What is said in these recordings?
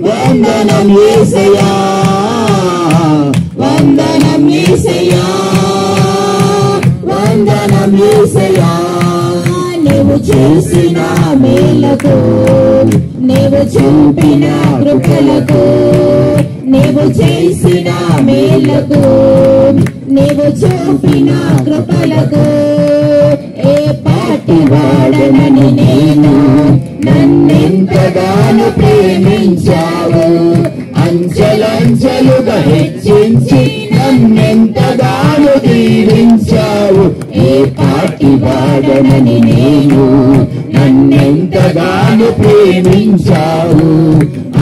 వందనం ఏసయ్యా. వందనం ఏసయ్యా. వందనం ఏసయ్యా. నీవు చేసిన మేలకు నీవు చూపిన కృపలకు నీవు చేసిన మేలకు నీవు చూపిన కృపలకు ఏ పాటి వాడనని నేను నన్నెంతగానో ప్రేమించావు. అంచెలంచెలుగా హెచ్చించి నన్నెంతగాను దీవించావు. ఏ పాటి వాడనని నేను నన్నెంతగాను ప్రేమించావు.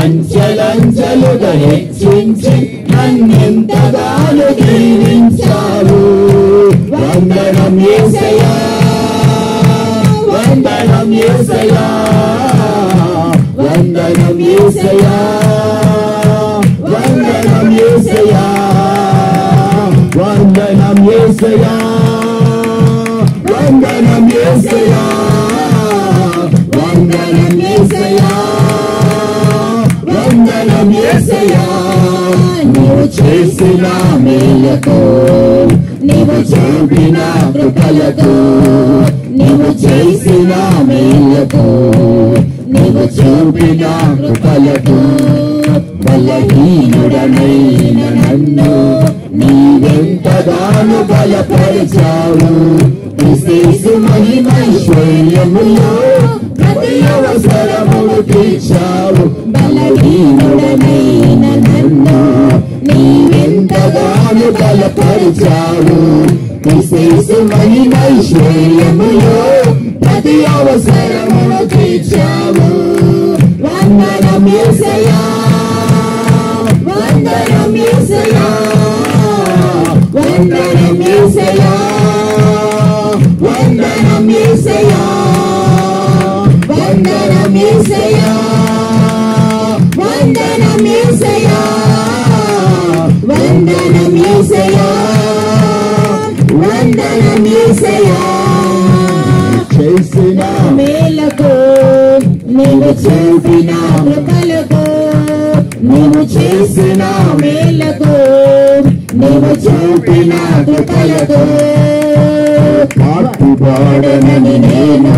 అంచెలంచెలుగా హెచ్చించి నన్నెంతగాను దీవించావు. వందనం ఏసయా వందనం ఏసయా ఏసయా వందనం ఏసయా వందనం ఏసయా వందనం ఏసయా వందనం ఏసయా వందనం ఏసయా నీవు చేసిన మేలతో నీవు చూపిన కృపలతో నీవు చేసిన మేలతో నీవు చూపిన కృపలకు బలహీనుడనైన నన్ను నీవెంతగానో బలపరిచావు? విశేష మహిమైశ్వర్యములో ప్రతి అవసరమును తీర్చావు. బలహీనుడనైన నన్ను నీవెంతగానో బలపరిచావు? విశేష మహిమైశ్వర్యములో ప్రతి అవసరమును తీర్చావు వందనం యేసయ్యా వందనం యేసయ్యా వందనం యేసయ్యా వందనం యేసయ్యా వందనం యేసయ్యా వందనం యేసయ్యా నీవు చూపిన కృపలకు నీవు చేసిన మేలకు నీవు చూపిన కృపలకు పాటుపాడనని నేను?